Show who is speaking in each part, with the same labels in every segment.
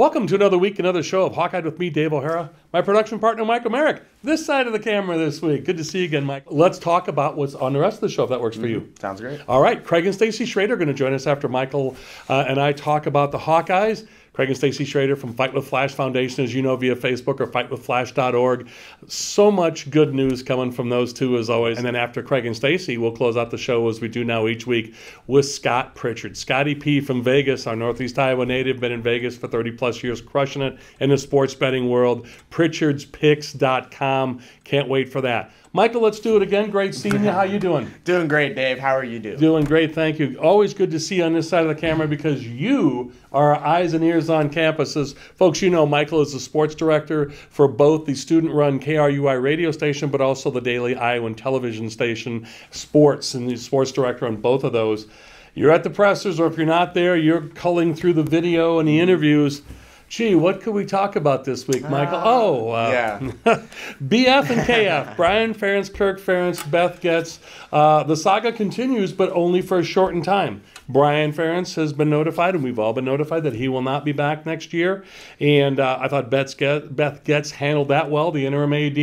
Speaker 1: Welcome to another week, another show of Hawkeyed with me, Dave O'Hara. My production partner, Michael Merrick. This side of the camera this week. Good to see you again, Mike. Let's talk about what's on the rest of the show, if that works for you.
Speaker 2: Sounds great.
Speaker 1: All right, Craig and Stacy Schroeder are going to join us after Michael uh, and I talk about the Hawkeyes. Craig and Stacy Schroeder from Fight with Flash Foundation, as you know, via Facebook or fightwithflash.org. So much good news coming from those two, as always. And then after Craig and Stacy, we'll close out the show as we do now each week with Scott Pritchard. Scotty P from Vegas, our Northeast Iowa native, been in Vegas for 30 plus years, crushing it in the sports betting world. Pritchard'sPicks.com. Can't wait for that. Michael, let's do it again. Great seeing you. How you doing?
Speaker 2: Doing great, Dave. How are you doing?
Speaker 1: Doing great, thank you. Always good to see you on this side of the camera because you are our eyes and ears on campuses. Folks, you know Michael is the sports director for both the student-run KRUI radio station, but also the daily Iowan television station, Sports, and the sports director on both of those. You're at the pressers, or if you're not there, you're culling through the video and the interviews. Gee, what could we talk about this week, Michael?
Speaker 2: Uh,
Speaker 1: oh, uh,
Speaker 2: yeah.
Speaker 1: BF and KF, Brian Ferentz, Kirk Ferentz, Beth Goetz. Uh, the saga continues, but only for a shortened time. Brian Ferentz has been notified, and we've all been notified that he will not be back next year. And uh, I thought Beth Goetz, Beth Goetz handled that well, the interim AD.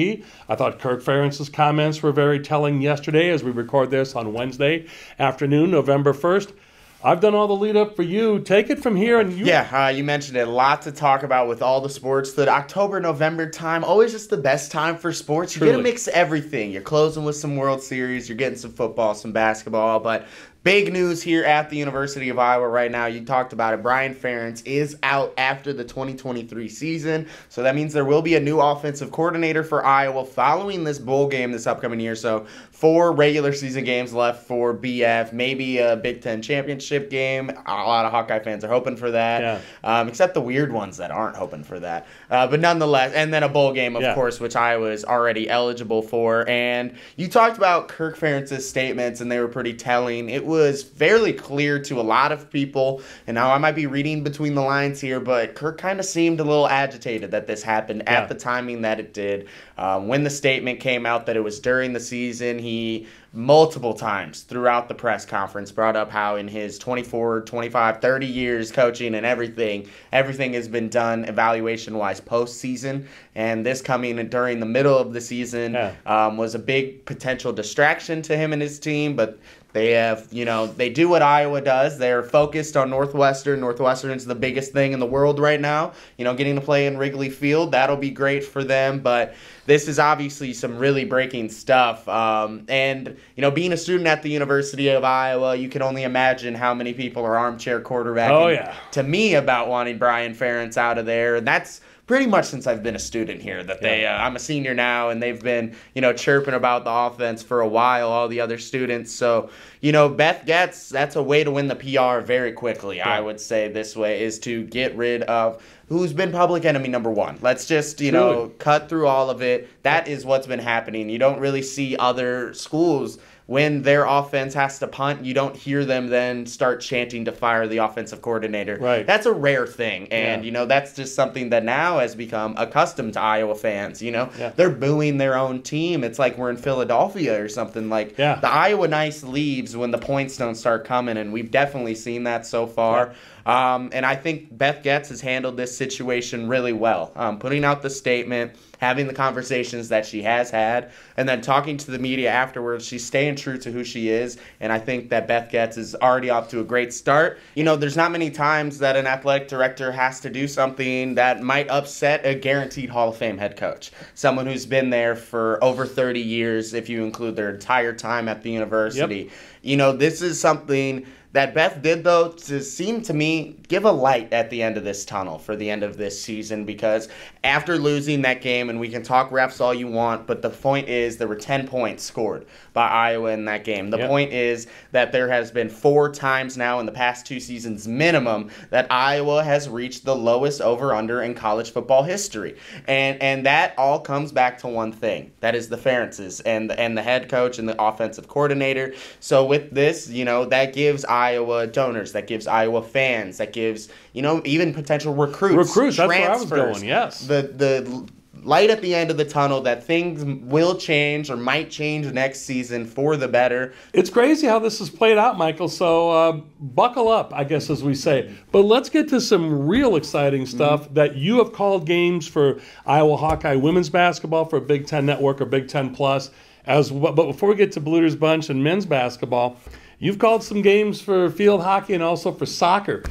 Speaker 1: I thought Kirk Ferentz's comments were very telling yesterday as we record this on Wednesday afternoon, November 1st. I've done all the lead up for you. Take it from here, and you.
Speaker 2: Yeah, uh, you mentioned it. A lot to talk about with all the sports. The October, November time, always just the best time for sports. You get
Speaker 1: Truly.
Speaker 2: to mix everything. You're closing with some World Series. You're getting some football, some basketball. But big news here at the University of Iowa right now. You talked about it. Brian Ferentz is out after the 2023 season. So that means there will be a new offensive coordinator for Iowa following this bowl game this upcoming year. So four regular season games left for BF. Maybe a Big Ten championship game. A lot of Hawkeye fans are hoping for that.
Speaker 1: Yeah.
Speaker 2: Um, except the weird ones that aren't hoping for that. Uh, but nonetheless, and then a bowl game, of
Speaker 1: Yeah.
Speaker 2: course, which Iowa is already eligible for. And you talked about Kirk Ferentz's statements, and they were pretty telling. It was fairly clear to a lot of people, and now I might be reading between the lines here, but Kirk kind of seemed a little agitated that this happened
Speaker 1: Yeah.
Speaker 2: at the timing that it did. Um, when the statement came out that it was during the season, he multiple times throughout the press conference brought up how in his 24 25 30 years coaching and everything everything has been done evaluation wise postseason and this coming during the middle of the season
Speaker 1: Yeah.
Speaker 2: um, was a big potential distraction to him and his team but they have, you know, they do what Iowa does. They're focused on Northwestern. Northwestern Northwestern's the biggest thing in the world right now. You know, getting to play in Wrigley Field, that'll be great for them. But this is obviously some really breaking stuff. Um, and, you know, being a student at the University of Iowa, you can only imagine how many people are armchair quarterbacking
Speaker 1: Oh, yeah.
Speaker 2: to me about wanting Brian Ferentz out of there. And that's pretty much since I've been a student here that they uh, I'm a senior now and they've been you know chirping about the offense for a while all the other students. So you know Beth Goetz that's a way to win the PR very quickly I would say this way is to get rid of who's been public enemy number 1 let's just you know cut through all of it. That is what's been happening. You don't really see other schools when their offense has to punt, you don't hear them then start chanting to fire the offensive coordinator.
Speaker 1: Right.
Speaker 2: That's a rare thing. And,
Speaker 1: Yeah.
Speaker 2: you know, that's just something that now has become accustomed to Iowa fans. You know,
Speaker 1: Yeah.
Speaker 2: they're booing their own team. It's like we're in Philadelphia or something. Like,
Speaker 1: Yeah.
Speaker 2: the Iowa Nice leaves when the points don't start coming. And we've definitely seen that so far. Um, and I think Beth Goetz has handled this situation really well. Um, putting out the statement, having the conversations that she has had, and then talking to the media afterwards. She's staying true to who she is. And I think that Beth Goetz is already off to a great start. You know, there's not many times that an athletic director has to do something that might upset a guaranteed Hall of Fame head coach. Someone who's been there for over 30 years, if you include their entire time at the university. You know, this is something that Beth did, though, to seem to me give a light at the end of this tunnel for the end of this season because after losing that game, and we can talk refs all you want, but the point is there were 10 points scored by Iowa in that game. The
Speaker 1: Yep.
Speaker 2: point is that there has been four times now in the past two seasons minimum that Iowa has reached the lowest over under in college football history. And and that all comes back to one thing. That is the Ferentzes and the, and the head coach and the offensive coordinator. So with this, you know, that gives Iowa donors, that gives Iowa fans, that gives, you know, even potential recruits.
Speaker 1: Recruits, that's where I was going, yes.
Speaker 2: The the light at the end of the tunnel that things will change or might change next season for the better.
Speaker 1: It's crazy how this has played out, Michael. So uh, buckle up, I guess, as we say. But let's get to some real exciting stuff mm-hmm. that you have called games for Iowa Hawkeye women's basketball for Big Ten Network or Big Ten Plus. As but before we get to Bluder's Bunch and men's basketball, you've called some games for field hockey and also for soccer.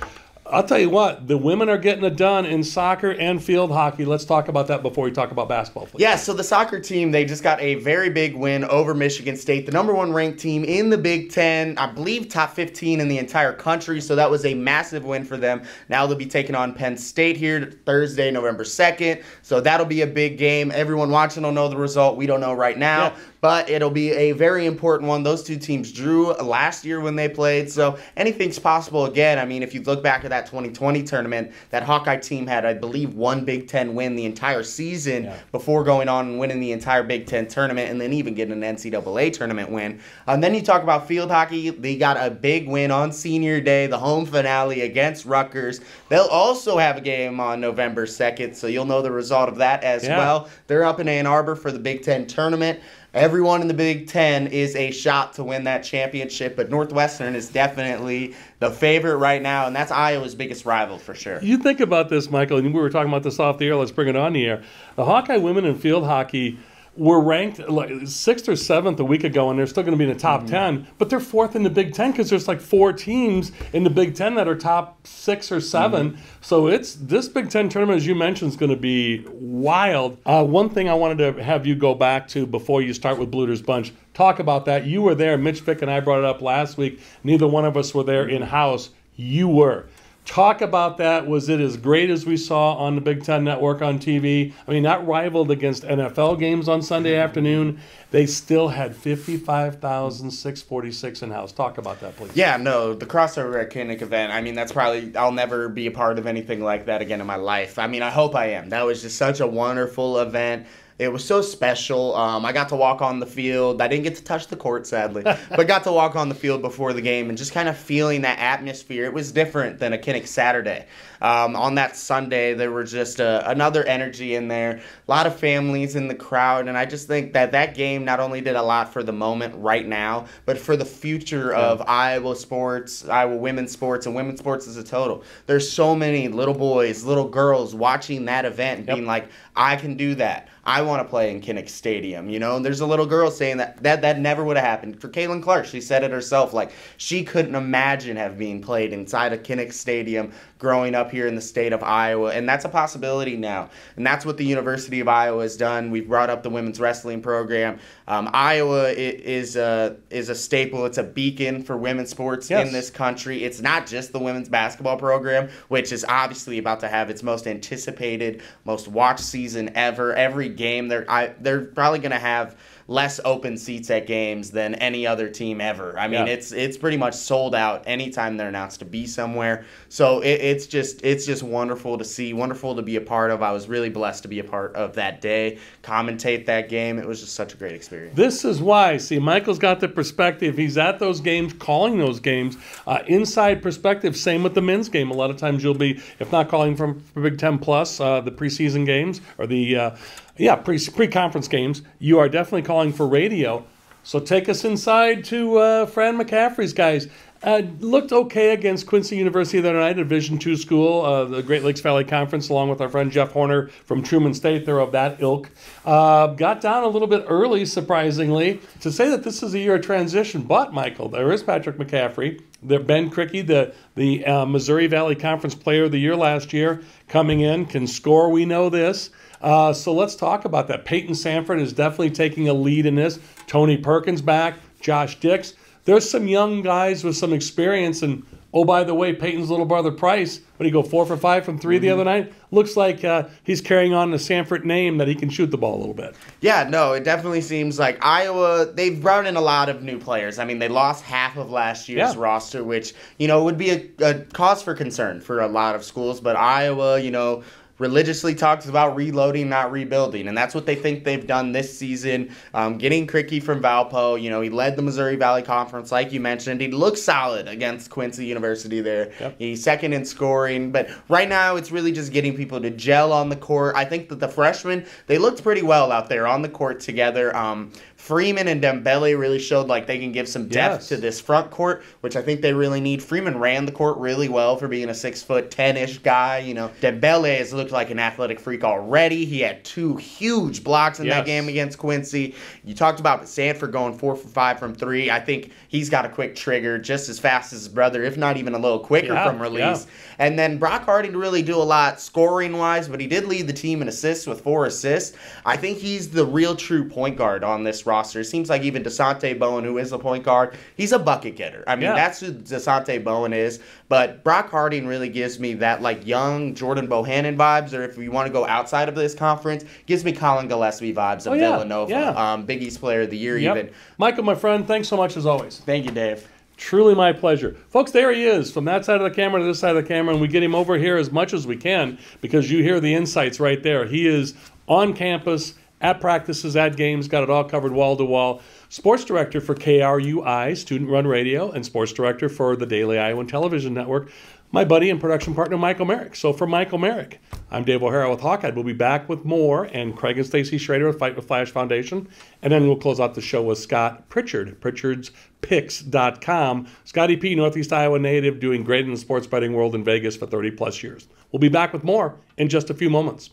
Speaker 1: I'll tell you what, the women are getting it done in soccer and field hockey. Let's talk about that before we talk about basketball.
Speaker 2: Please. Yeah, so the soccer team, they just got a very big win over Michigan State, the number one ranked team in the Big Ten, I believe top 15 in the entire country. So that was a massive win for them. Now they'll be taking on Penn State here Thursday, November 2nd. So that'll be a big game. Everyone watching will know the result. We don't know right now. Yeah but it'll be a very important one. Those two teams drew last year when they played, so anything's possible again. I mean, if you look back at that 2020 tournament, that Hawkeye team had, I believe, one Big Ten win the entire season yeah. before going on and winning the entire Big Ten tournament and then even getting an NCAA tournament win. And then you talk about field hockey, they got a big win on senior day, the home finale against Rutgers. They'll also have a game on November 2nd, so you'll know the result of that as yeah. well. They're up in Ann Arbor for the Big Ten tournament. Everyone in the Big Ten is a shot to win that championship, but Northwestern is definitely the favorite right now, and that's Iowa's biggest rival for sure.
Speaker 1: You think about this, Michael, and we were talking about this off the air. Let's bring it on the air. The Hawkeye women in field hockey were ranked like sixth or seventh a week ago, and they're still going to be in the top mm-hmm. 10, but they're fourth in the Big Ten because there's like four teams in the Big Ten that are top six or 7 mm-hmm. So it's this Big Ten tournament, as you mentioned, is going to be wild. Uh, one thing I wanted to have you go back to before you start with Bluder's Bunch, talk about that. You were there. Mitch Vick and I brought it up last week. Neither one of us were there in house. You were. Talk about that. Was it as great as we saw on the Big Ten Network on TV? I mean, not rivaled against NFL games on Sunday afternoon. They still had 55,646 in house. Talk about that, please.
Speaker 2: Yeah, no, the crossover at Kinnick event, I mean, that's probably, I'll never be a part of anything like that again in my life. I mean, I hope I am. That was just such a wonderful event. It was so special. Um, I got to walk on the field. I didn't get to touch the court, sadly, but got to walk on the field before the game and just kind of feeling that atmosphere. It was different than a Kinnick Saturday. Um, on that Sunday, there was just a, another energy in there. A lot of families in the crowd, and I just think that that game not only did a lot for the moment right now, but for the future yeah. of Iowa sports, Iowa women's sports, and women's sports as a total. There's so many little boys, little girls watching that event and yep. being like, I can do that. I want to play in Kinnick Stadium, you know. And there's a little girl saying that that, that never would have happened. For Caitlin Clark, she said it herself. Like she couldn't imagine have being played inside a Kinnick Stadium growing up here in the state of Iowa, and that's a possibility now. And that's what the University of Iowa has done. We've brought up the women's wrestling program. Um, Iowa is a is a staple. It's a beacon for women's sports yes. in this country. It's not just the women's basketball program, which is obviously about to have its most anticipated, most watched season ever. Every game they're I, they're probably going to have less open seats at games than any other team ever. I mean, yeah. it's it's pretty much sold out anytime they're announced to be somewhere. So it, it's just it's just wonderful to see, wonderful to be a part of. I was really blessed to be a part of that day, commentate that game. It was just such a great experience.
Speaker 1: This is why. See, Michael's got the perspective. He's at those games, calling those games, uh, inside perspective. Same with the men's game. A lot of times you'll be, if not calling from Big Ten Plus, uh, the preseason games or the uh, yeah, pre pre conference games, you are definitely calling for radio. So take us inside to uh, Fran McCaffery's guys. Uh, looked okay against Quincy University the other night, a Division two school, uh, the Great Lakes Valley Conference, along with our friend Jeff Horner from Truman State. They're of that ilk. Uh, got down a little bit early, surprisingly, to say that this is a year of transition. But Michael, there is Patrick McCaffrey, the Ben Krikke, the the uh, Missouri Valley Conference Player of the Year last year, coming in can score. We know this. Uh, so let's talk about that. Payton Sandfort is definitely taking a lead in this. Tony Perkins back, Josh Dix. There's some young guys with some experience. And oh, by the way, Payton's little brother Pryce, what did he go four for five from 3 mm-hmm. the other night, looks like uh, he's carrying on the Sandfort name that he can shoot the ball a little bit.
Speaker 2: Yeah, no, it definitely seems like Iowa. They've brought in a lot of new players. I mean, they lost half of last year's yeah. roster, which you know would be a, a cause for concern for a lot of schools. But Iowa, you know religiously talks about reloading, not rebuilding, and that's what they think they've done this season. Um, getting Krikke from Valpo, you know, he led the Missouri Valley Conference, like you mentioned. He looked solid against Quincy University there. Yep. He's second in scoring, but right now it's really just getting people to gel on the court. I think that the freshmen they looked pretty well out there on the court together. Um, Freeman and Dembele really showed like they can give some depth yes. to this front court, which I think they really need. Freeman ran the court really well for being a six foot ten ish guy. You know, Dembele has looked like an athletic freak already. He had two huge blocks in yes. that game against Quincy. You talked about Sandfort going four for five from three. I think he's got a quick trigger, just as fast as his brother, if not even a little quicker yeah, from release. Yeah. And then Brock Harding didn't really do a lot scoring wise, but he did lead the team in assists with four assists. I think he's the real true point guard on this roster roster. It seems like even Dasonte Bowen, who is a point guard, he's a bucket getter. I mean, yeah. that's who Dasonte Bowen is. But Brock Harding really gives me that like young Jordan Bohannon vibes, or if we want to go outside of this conference, gives me Collin Gillespie vibes of oh, yeah. Villanova. Yeah. Um, Big East Player of the Year, yep. even.
Speaker 1: Michael, my friend, thanks so much as always.
Speaker 2: Thank you, Dave.
Speaker 1: Truly my pleasure. Folks, there he is from that side of the camera to this side of the camera, and we get him over here as much as we can because you hear the insights right there. He is on campus at practices, at games, got it all covered wall to wall. Sports director for KRUI, student run radio, and sports director for the Daily Iowan Television Network. My buddy and production partner, Michael Merrick. So, for Michael Merrick, I'm Dave O'Hara with Hawkeyed. We'll be back with more, and Craig and Stacy Schroeder with Fight with Flash Foundation. And then we'll close out the show with Scott Pritchard, pritchardspicks.com. Scotty P, Northeast Iowa native, doing great in the sports betting world in Vegas for 30 plus years. We'll be back with more in just a few moments.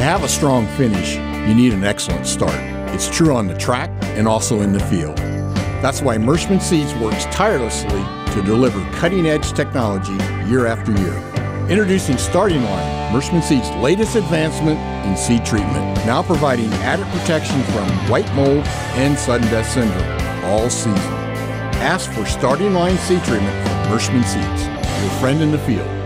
Speaker 3: To have a strong finish, you need an excellent start. It's true on the track and also in the field. That's why Merschman Seeds works tirelessly to deliver cutting edge technology year after year. Introducing Starting Line, Merschman Seeds' latest advancement in seed treatment, now providing added protection from white mold and sudden death syndrome all season. Ask for Starting Line seed treatment from Merschman Seeds, your friend in the field.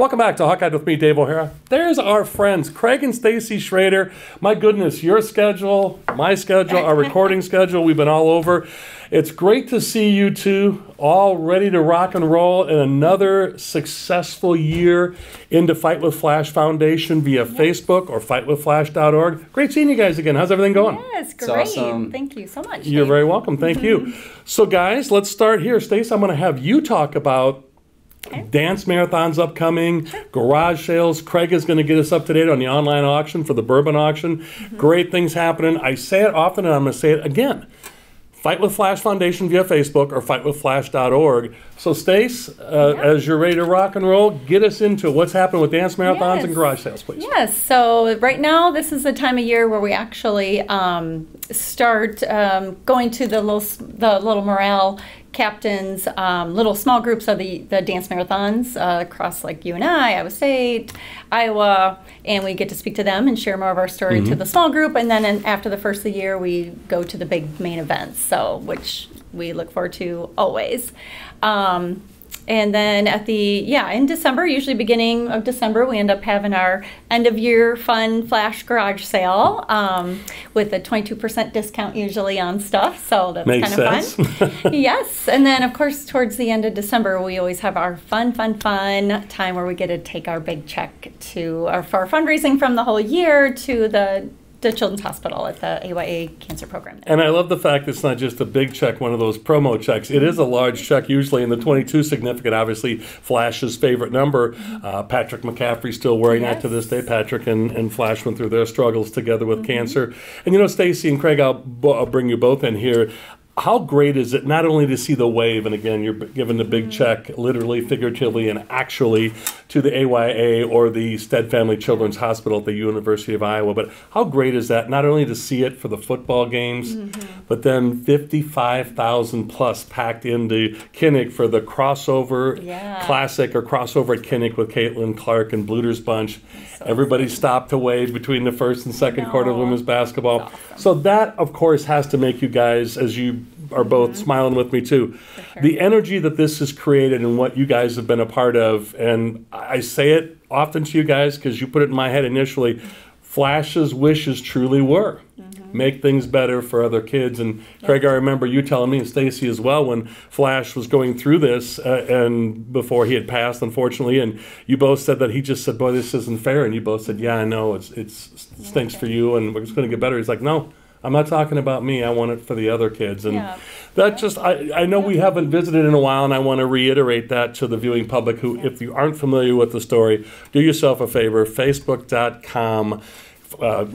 Speaker 1: Welcome back to Hawkeyed with me, Dave O'Hara. There's our friends, Craig and Stacy Schroeder. My goodness, your schedule, my schedule, our recording schedule, we've been all over. It's great to see you two all ready to rock and roll in another successful year into Fight with Flash Foundation via yes. Facebook or fightwithflash.org. Great seeing you guys again. How's everything going?
Speaker 4: Yes, great. Awesome. Thank you so much.
Speaker 1: You're very welcome. Thank you. Mm-hmm. So, guys, let's start here. Stacy, I'm going to have you talk about Okay. Dance marathons upcoming, garage sales. Craig is going to get us up to date on the online auction for the bourbon auction. Mm-hmm. Great things happening. I say it often and I'm going to say it again. Fight with Flash Foundation via Facebook or fightwithflash.org. So, Stace, uh, yep. as you're ready to rock and roll, get us into what's happening with dance marathons yes. and garage sales, please.
Speaker 4: Yes. So, right now, this is the time of year where we actually um, start um, going to the little the little morale captains um, little small groups of the, the dance marathons uh, across like UNI, Iowa State, Iowa, and we get to speak to them and share more of our story mm-hmm. to the small group. And then in, after the first of the year, we go to the big main events, so which we look forward to always. Um, and then at the yeah in december usually beginning of december we end up having our end of year fun flash garage sale um, with a 22% discount usually on stuff. So that's kind of fun. yes. And then of course towards the end of december we always have our fun fun fun time where we get to take our big check to our for our fundraising from the whole year to the the Children's Hospital at the AYA Cancer Program.
Speaker 1: There. And I love the fact it's not just a big check, one of those promo checks. It is a large check, usually, and the 22 significant, obviously, Flash's favorite number. Uh, Patrick McCaffery still wearing yes. that to this day. Patrick and, and Flash went through their struggles together with mm-hmm. cancer. And you know, Stacy and Craig, I'll, I'll bring you both in here how great is it not only to see the wave, and again, you're given the big mm-hmm. check, literally, figuratively, and actually to the AYA or the Stead Family Children's Hospital at the University of Iowa, but how great is that not only to see it for the football games, mm-hmm. but then 55,000 plus packed into Kinnick for the crossover yeah. classic or crossover at Kinnick with Caitlin Clark and Bluder's Bunch. So Everybody stopped to wave between the first and second quarter of women's basketball. Awesome. So that, of course, has to make you guys, as you are both mm-hmm. smiling with me too. Sure. The energy that this has created and what you guys have been a part of, and I say it often to you guys because you put it in my head initially. Flash's wishes truly were. Mm-hmm. make things better for other kids. And Craig, I remember you telling me and Stacy as well when Flash was going through this uh, and before he had passed, unfortunately, and you both said that he just said, "Boy, this isn't fair," and you both said, "Yeah, I know it's it's stinks for you, and we're just going to get better." He's like, "No." I'm not talking about me. I want it for the other kids. And
Speaker 4: Yeah.
Speaker 1: that just, I, I know we haven't visited in a while, and I want to reiterate that to the viewing public who, if you aren't familiar with the story, do yourself a favor facebook.com uh,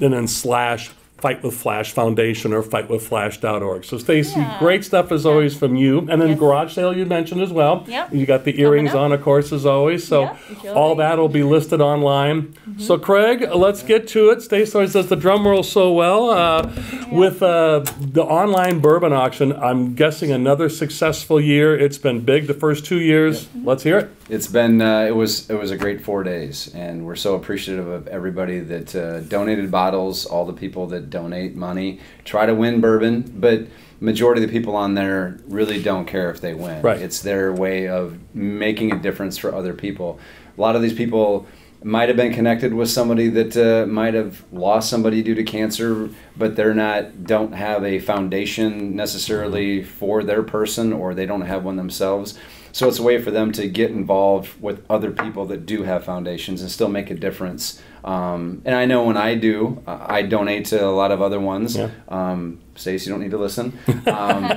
Speaker 1: and then slash Fight with Flash Foundation or fightwithflash.org. So, Stacy,
Speaker 4: Yeah.
Speaker 1: great stuff as always from you. And then
Speaker 4: Yes.
Speaker 1: garage sale you mentioned as well.
Speaker 4: Yep.
Speaker 1: You got the earrings on, of course, as always. So,
Speaker 4: Yep,
Speaker 1: all that will be listed online. So, Craig, let's get to it. Stacy always does the drum roll so well. Uh, With uh, the online bourbon auction, I'm guessing another successful year. It's been big the first two years. Let's hear it.
Speaker 5: It's been uh, it was it was a great four days, and we're so appreciative of everybody that uh, donated bottles, all the people that donate money, try to win bourbon, but majority of the people on there really don't care if they win.
Speaker 1: Right.
Speaker 5: It's their way of making a difference for other people. A lot of these people might have been connected with somebody that uh, might have lost somebody due to cancer, but they're not don't have a foundation necessarily for their person, or they don't have one themselves. So it's a way for them to get involved with other people that do have foundations and still make a difference. Um, and I know when I do, uh, I donate to a lot of other ones.
Speaker 1: Yeah.
Speaker 5: Um, Stace, you don't need to listen. Um,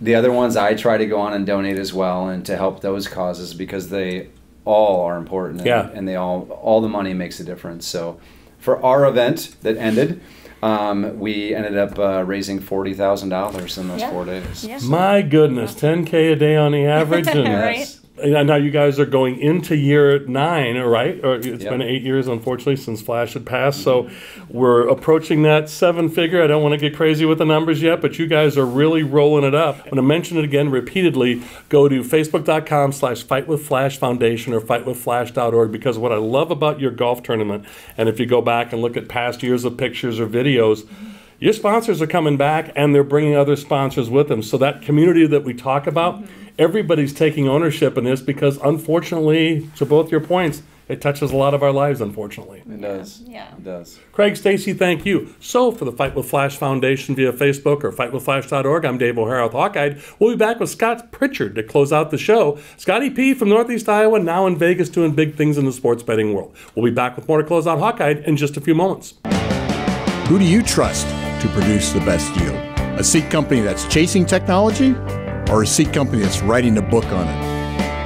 Speaker 5: the other ones I try to go on and donate as well, and to help those causes because they all are important. And,
Speaker 1: Yeah.
Speaker 5: and they all all the money makes a difference. So for our event that ended. Um, we ended up uh, raising forty thousand dollars in those
Speaker 4: Yeah.
Speaker 5: four days.
Speaker 4: Yeah.
Speaker 1: My goodness, 10K a day on the average. And
Speaker 4: Right.
Speaker 1: Now you guys are going into year nine, right? Or it's
Speaker 5: Yep.
Speaker 1: been eight years, unfortunately, since Flash had passed. So we're approaching that seven figure. I don't want to get crazy with the numbers yet, but you guys are really rolling it up. I'm going to mention it again repeatedly. Go to facebook.com slash fight with Flash Foundation or fightwithflash.org because what I love about your golf tournament, and if you go back and look at past years of pictures or videos, your sponsors are coming back and they're bringing other sponsors with them. So that community that we talk about, everybody's taking ownership in this because unfortunately, to both your points, it touches a lot of our lives, unfortunately.
Speaker 5: It does.
Speaker 4: Yeah.
Speaker 5: It does.
Speaker 1: Craig Stacy, thank you. So, for the Fight with Flash Foundation via Facebook or fightwithflash.org, I'm Dave O'Hara with Hawkeyed. We'll be back with Scott Pritchard to close out the show. Scotty P from Northeast Iowa, now in Vegas doing big things in the sports betting world. We'll be back with more to close out Hawkeyed in just a few moments.
Speaker 3: Who do you trust to produce the best deal? A seat company that's chasing technology or a seed company that's writing a book on it?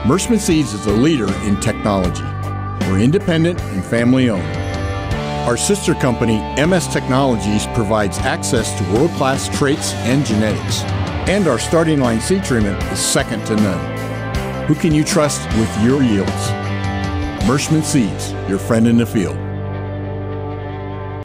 Speaker 3: Merschman Seeds is a leader in technology. We're independent and family owned. Our sister company, MS Technologies, provides access to world class traits and genetics. And our starting line seed treatment is second to none. Who can you trust with your yields? Merschman Seeds, your friend in the field.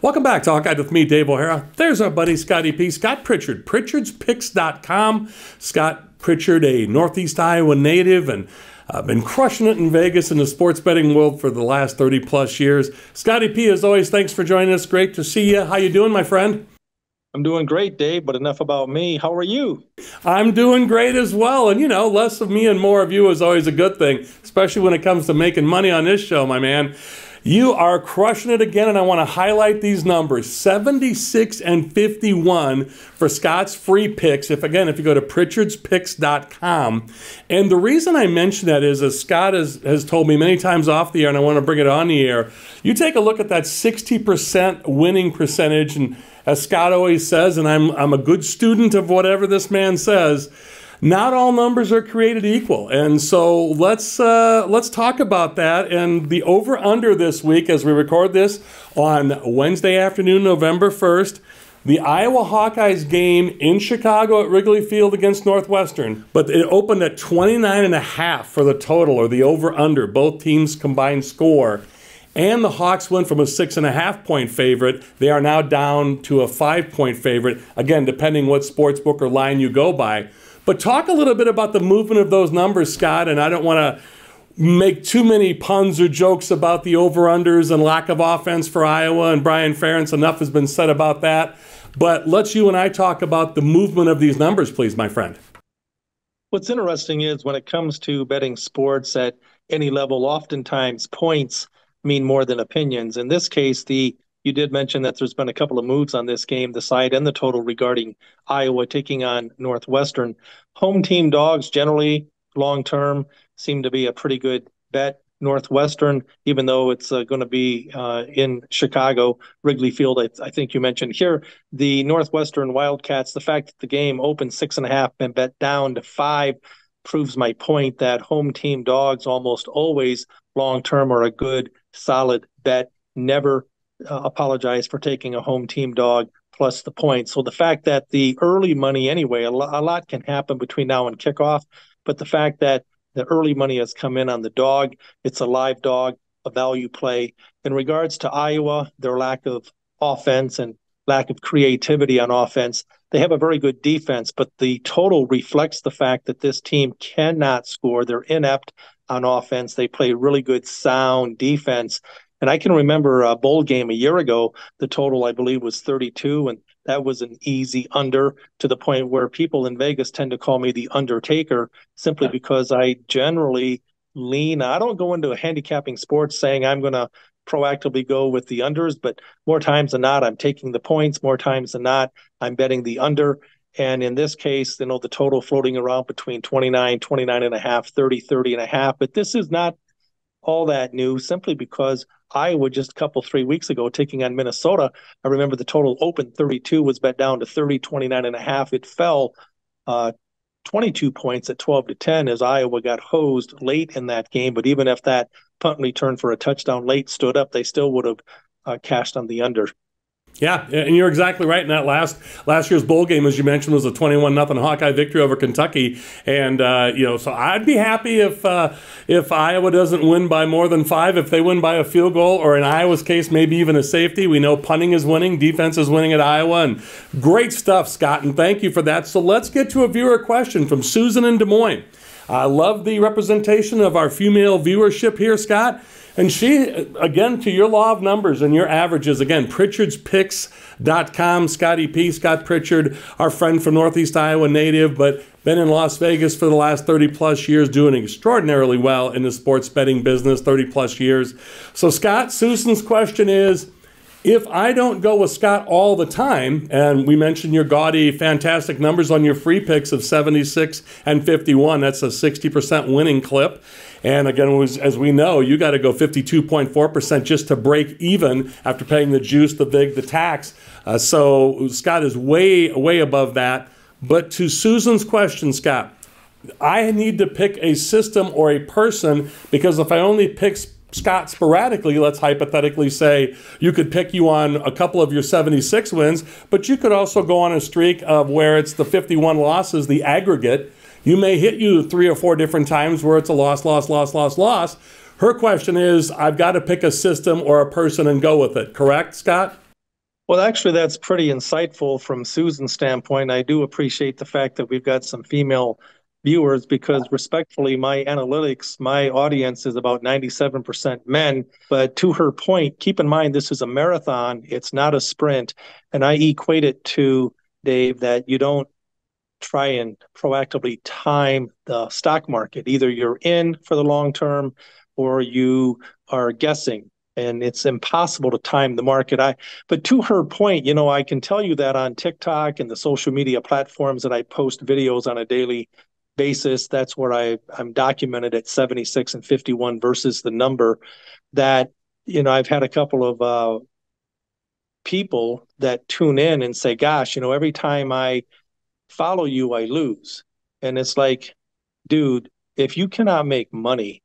Speaker 1: Welcome back to Hawkeyed with me, Dave O'Hara. There's our buddy Scotty P. Scott Pritchard, pritchardspicks.com. Scott Pritchard, a Northeast Iowa native, and I've been crushing it in Vegas in the sports betting world for the last 30 plus years. Scotty P, as always, thanks for joining us. Great to see you. How you doing, my friend?
Speaker 6: I'm doing great, Dave, but enough about me. How are you?
Speaker 1: I'm doing great as well. And, you know, less of me and more of you is always a good thing, especially when it comes to making money on this show, my man. You are crushing it again, and I want to highlight these numbers 76 and 51 for Scott's free picks. If again, if you go to pritchardspicks.com. And the reason I mention that is, as Scott has, has told me many times off the air, and I want to bring it on the air, you take a look at that 60% winning percentage, and as Scott always says, and I'm, I'm a good student of whatever this man says not all numbers are created equal. And so let's uh, let's talk about that and the over under this week as we record this on wednesday afternoon november 1st the iowa hawkeyes game in chicago at wrigley field against northwestern but it opened at 29 and a half for the total or the over under both teams combined score. And the Hawks went from a six and a half point favorite. They are now down to a five point favorite, again, depending what sports book or line you go by. But talk a little bit about the movement of those numbers, Scott, and I don't want to make too many puns or jokes about the over-unders and lack of offense for Iowa and Brian Ferentz. Enough has been said about that. But let's you and I talk about the movement of these numbers, please, my friend.
Speaker 6: What's interesting is when it comes to betting sports at any level, oftentimes points mean more than opinions. In this case, the you did mention that there's been a couple of moves on this game, the side and the total regarding Iowa taking on Northwestern. Home team dogs generally long term seem to be a pretty good bet. Northwestern, even though it's uh, going to be uh, in Chicago, Wrigley Field, I, I, think you mentioned here, the Northwestern Wildcats, the fact that the game opened six and a half and bet down to five proves my point that home team dogs almost always long term are a good, solid bet. Never uh, apologize for taking a home team dog plus the points. So the fact that the early money, anyway, a, lo- a lot can happen between now and kickoff, but the fact that the early money has come in on the dog, it's a live dog, a value play. In regards to Iowa, their lack of offense and lack of creativity on offense, they have a very good defense, but the total reflects the fact that this team cannot score. They're inept on offense. They play really good, sound defense. And I can remember a bowl game a year ago, the total I believe was 32, and that was an easy under to the point where people in Vegas tend to call me the undertaker simply because I generally lean. I don't go into a handicapping sports saying I'm going to proactively go with the unders, but more times than not, I'm taking the points. More times than not, I'm betting the under. And in this case, you know, the total floating around between 29, 29 and a half, 30, 30 and a half. But this is not all that new simply because Iowa just a couple, three weeks ago taking on Minnesota. I remember the total open 32 was bet down to 30, 29 and a half. It fell uh, 22 points at 12 to 10 as Iowa got hosed late in that game. But even if that punt return for a touchdown late stood up, they still would have uh, cashed on the under.
Speaker 1: Yeah, and you're exactly right. In that last last year's bowl game, as you mentioned, was a 21 nothing Hawkeye victory over Kentucky, and uh, you know, so I'd be happy if uh, if Iowa doesn't win by more than five. If they win by a field goal, or in Iowa's case, maybe even a safety. We know punting is winning, defense is winning at Iowa, and great stuff, Scott. And thank you for that. So let's get to a viewer question from Susan in Des Moines. I love the representation of our female viewership here, Scott. And she, again, to your law of numbers and your averages, again, pritchardspicks.com, Scotty P, Scott Pritchard, our friend from Northeast Iowa native, but been in Las Vegas for the last 30 plus years, doing extraordinarily well in the sports betting business, 30 plus years. So, Scott, Susan's question is, if I don't go with Scott all the time, and we mentioned your gaudy, fantastic numbers on your free picks of 76 and 51, that's a 60% winning clip. And again, as we know, you got to go 52.4% just to break even after paying the juice, the vig, the tax. Uh, so Scott is way, way above that. But to Susan's question, Scott, I need to pick a system or a person because if I only pick Scott sporadically, let's hypothetically say you could pick you on a couple of your 76 wins, but you could also go on a streak of where it's the 51 losses, the aggregate, you may hit you three or four different times where it's a loss, loss, loss, loss, loss. Her question is I've got to pick a system or a person and go with it, correct, Scott?
Speaker 6: Well, actually, that's pretty insightful from Susan's standpoint. I do appreciate the fact that we've got some female viewers because, respectfully, my analytics, my audience is about 97% men. But to her point, keep in mind this is a marathon, it's not a sprint. And I equate it to, Dave, that you don't try and proactively time the stock market. Either you're in for the long term or you are guessing and it's impossible to time the market. I but to her point, you know, I can tell you that on TikTok and the social media platforms that I post videos on a daily basis, that's where I, I'm documented at 76 and 51 versus the number that, you know, I've had a couple of uh, people that tune in and say, gosh, you know, every time I follow you, I lose. And it's like, dude, if you cannot make money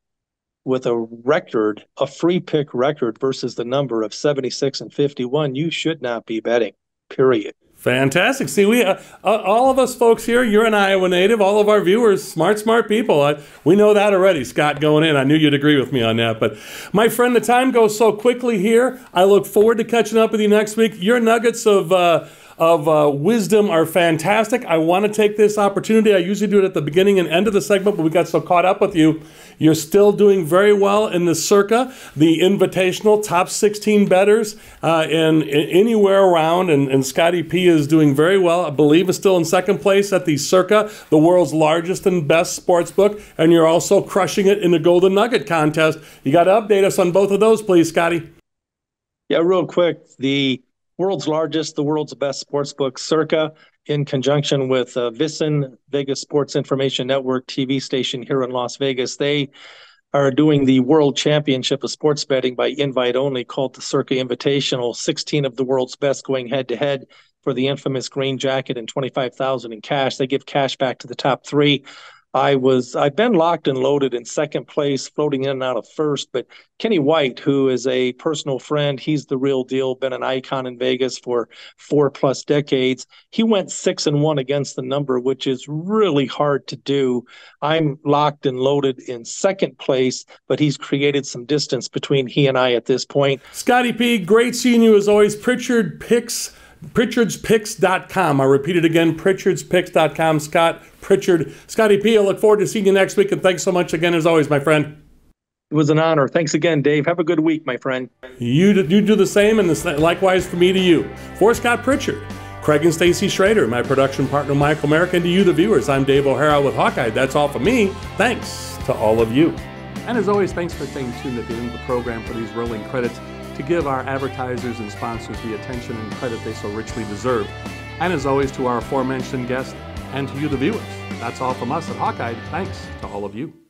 Speaker 6: with a record, a free pick record versus the number of 76 and 51, you should not be betting, period.
Speaker 1: Fantastic. See, we uh, uh, all of us folks here, you're an Iowa native. All of our viewers, smart, smart people. I, we know that already. Scott, going in, I knew you'd agree with me on that. But my friend, the time goes so quickly here. I look forward to catching up with you next week. Your nuggets of. Uh, of uh, wisdom are fantastic. I want to take this opportunity. I usually do it at the beginning and end of the segment, but we got so caught up with you. You're still doing very well in the Circa, the Invitational, top 16 bettors uh, anywhere around. And, and Scotty P is doing very well. I believe is still in second place at the Circa, the world's largest and best sports book. And you're also crushing it in the Golden Nugget contest. You got to update us on both of those, please, Scotty.
Speaker 6: Yeah, real quick. The world's largest, the world's best sports book, Circa, in conjunction with uh, Vegas Sports Information Network TV station here in Las Vegas, they are doing the World Championship of Sports Betting by invite only called the Circa Invitational. 16 of the world's best going head to head for the infamous green jacket and 25,000 in cash. They give cash back to the top 3. I was I've been locked and loaded in second place, floating in and out of first. But Kenny White, who is a personal friend, he's the real deal. Been an icon in Vegas for four plus decades. He went six and one against the number, which is really hard to do. I'm locked and loaded in second place, but he's created some distance between he and I at this point.
Speaker 1: Scotty P, great seeing you as always. Pritchard picks Pritchard'sPicks.com. I repeat it again, Pritchard'sPicks.com. Scott Pritchard, Scotty P. I look forward to seeing you next week, and thanks so much again as always, my friend.
Speaker 6: It was an honor. Thanks again, Dave. Have a good week, my friend.
Speaker 1: You do, you do the same, and the, likewise for me to you. For Scott Pritchard, Craig and Stacy Schroeder, my production partner Michael Merrick, and to you, the viewers, I'm Dave O'Hara with Hawkeyed. That's all for me. Thanks to all of you. And as always, thanks for staying tuned at the end of the program for these rolling credits to give our advertisers and sponsors the attention and credit they so richly deserve. And as always, to our aforementioned guests and to you, the viewers. That's all from us at Hawkeyed. Thanks to all of you.